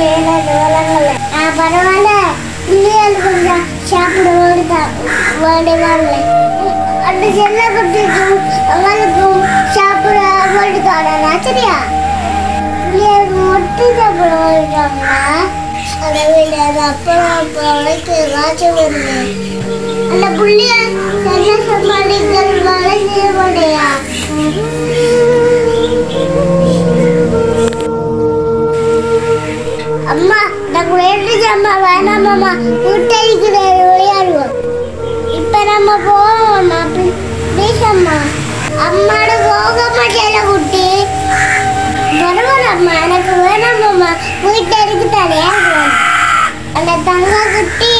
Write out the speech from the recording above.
அடிக்கம்மா ஒன்று பரவாயில்ல. பிள்ளைகள் கொஞ்சம் சாப்பிட வேண்டுவாங்க அந்த செல்ல குட்டிக்கும் அவளுக்கும் சாப்பிட வேண்டுதானா சரியா? பிள்ளைகளுக்கு சாப்பிட அதை விட அப்புறம் காய்ச்சல் வருது அந்த புள்ளிய சரியா சமாளிக்கிற அம்மா வேணாம் அம்மா வீட்டடிக்கிற விளையாடுவோம். இப்போ நம்ம போவோம் அம்மா ப்ளீஸ் அம்மா அம்மாட போக மாட்டேல குட்டி. பரவாயில்ல அம்மா எனக்கு வேணாம் அம்மா வீட்டடிக்கு தலையா அந்த தங்க குட்டி.